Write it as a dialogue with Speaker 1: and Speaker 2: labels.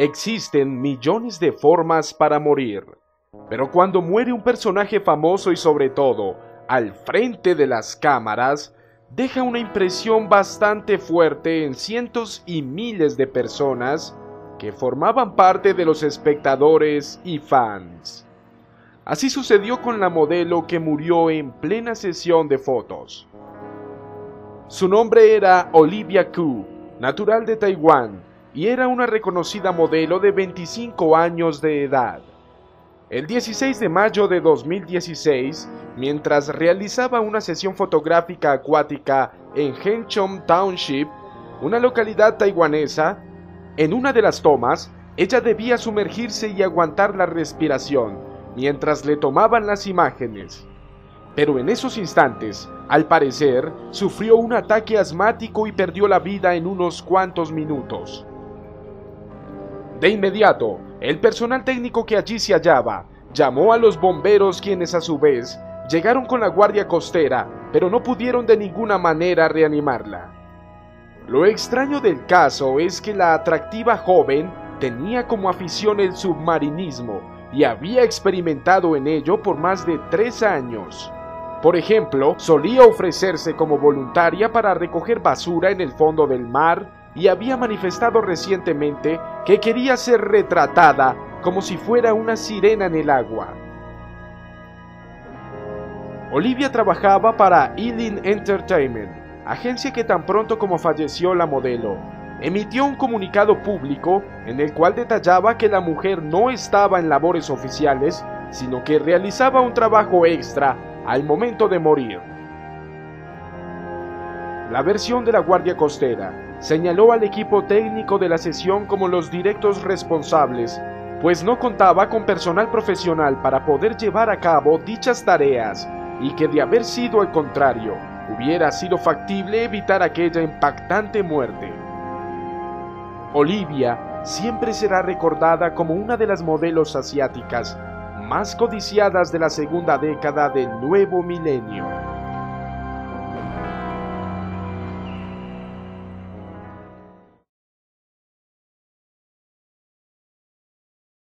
Speaker 1: Existen millones de formas para morir, pero cuando muere un personaje famoso y sobre todo al frente de las cámaras, deja una impresión bastante fuerte en cientos y miles de personas que formaban parte de los espectadores y fans. Así sucedió con la modelo que murió en plena sesión de fotos. Su nombre era Olivia Ku, natural de Taiwán, y era una reconocida modelo de 25 años de edad. El 16 de mayo de 2016, mientras realizaba una sesión fotográfica acuática en Henchom Township, una localidad taiwanesa, en una de las tomas, ella debía sumergirse y aguantar la respiración mientras le tomaban las imágenes. Pero en esos instantes, al parecer, sufrió un ataque asmático y perdió la vida en unos cuantos minutos. De inmediato, el personal técnico que allí se hallaba llamó a los bomberos quienes a su vez llegaron con la guardia costera, pero no pudieron de ninguna manera reanimarla. Lo extraño del caso es que la atractiva joven tenía como afición el submarinismo y había experimentado en ello por más de tres años. Por ejemplo, solía ofrecerse como voluntaria para recoger basura en el fondo del mar y había manifestado recientemente que quería ser retratada como si fuera una sirena en el agua. Olivia trabajaba para Ealing Entertainment, agencia que tan pronto como falleció la modelo, emitió un comunicado público en el cual detallaba que la mujer no estaba en labores oficiales, sino que realizaba un trabajo extra al momento de morir. La versión de la Guardia Costera señaló al equipo técnico de la sesión como los directos responsables, pues no contaba con personal profesional para poder llevar a cabo dichas tareas y que de haber sido al contrario, hubiera sido factible evitar aquella impactante muerte. Olivia siempre será recordada como una de las modelos asiáticas más codiciadas de la segunda década del nuevo milenio.